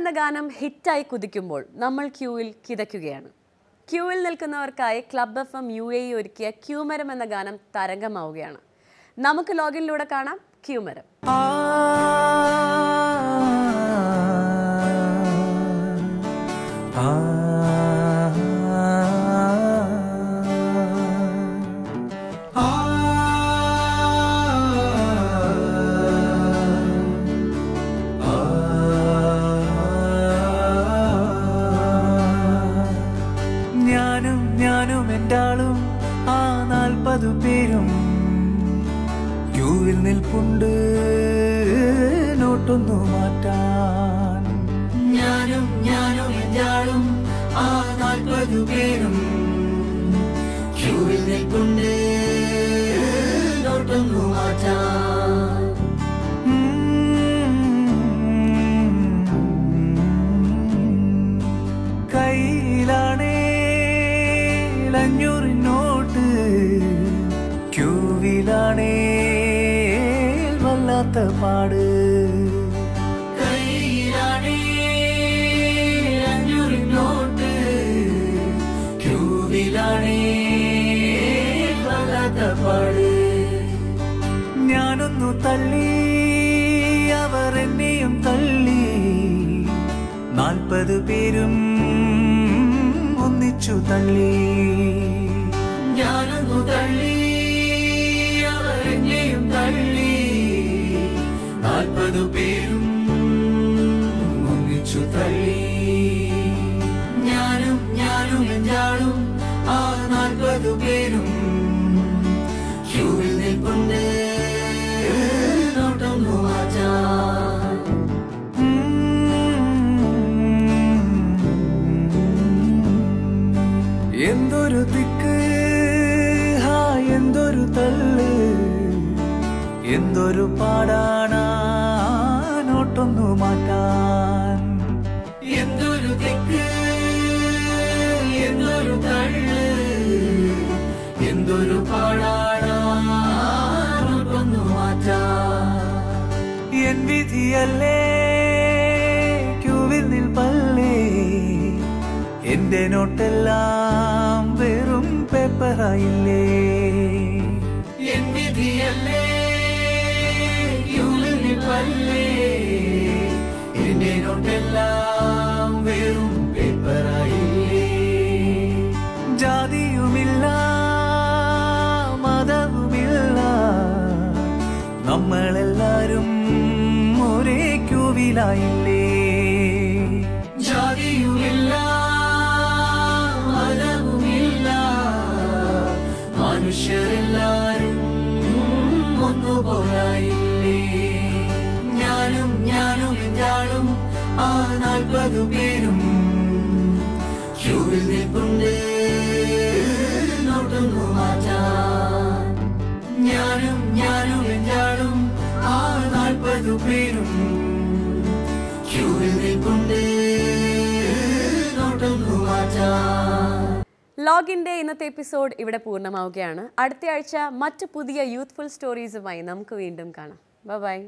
എന്ന ഗാനം ഹിറ്റായി കുതിക്കുമ്പോൾ നമ്മൾ ക്യൂവിൽ കിതയ്ക്കുകയാണ്. ക്യൂവിൽ നിൽക്കുന്നവർക്കായി club F M U A ഒരുക്കിയ ക്യൂമരം എന്ന ഗാനം തരംഗമാവുകയാണ്. നമുക്ക് ലോഗിനിലൂടെ കാണാം ക്യൂമരം. നാൽപ്പതു പേരും ക്യൂവിൽ നിൽപ്പുണ്ട്. നോട്ടൊന്നു മാറ്റാൻ. ഞാനും ഞാനും എന്റാളും ആ നാൽപ്പതു പേരും ക്യൂവിൽ നിൽപ്പുണ്ട്. നോട്ടൊന്നു മാറ്റാൻ. കയ്യിലാണേ അഞ്ഞൂറ് ക്യൂവിലാണേ വല്ലാത്ത പാട്. ഞാനൊന്നു തള്ളി അവർ എന്നെയും തള്ളി. നാൽപ്പത് പേരും ഒന്നിച്ചു തള്ളി. ഞാനൊന്നു തള്ളി തള്ളി നാൽപ്പതു പേരും ഒന്നിച്ചു തള്ളി. ഞാനും ഞാനും എഞ്ചാളും ആ നാൽപ്പതു പേരും ക്യൂവിൽ നിൽപ്പുണ്ട്. പാടാണാ നോട്ടൊന്നു മാറ്റാൻ എന്തൊരു തെക്ക് എന്തൊരു തള്ള് എന്തൊരു പാടാണാ നോട്ടൊന്നു മാറ്റാൻ എൻ വിധിയല്ലേ ക്യൂവിൽ നിൽപ്പല്ലേ. എന്റെ നോട്ടെല്ലാം വെറും പേപ്പറായില്ലേ. നമ്മളെല്ലാരും ഒരേ ക്യൂവിലായില്ലേ? ജാതിയുമില്ല മതവുമില്ല മനുഷ്യരെല്ലാരും ഒന്നുപോലായില്ലേ ഞാനും ഞാനും ഞാനും ആ നാൽപ്പതു പേരും മാറ്റാൻ ലോഗിന്റെ ഇന്നത്തെ എപ്പിസോഡ് ഇവിടെ പൂർണമാവുകയാണ്. അടുത്ത ആഴ്ച മറ്റു പുതിയ യൂത്ത്ഫുൾ സ്റ്റോറീസുമായി നമുക്ക് വീണ്ടും കാണാം. ബൈ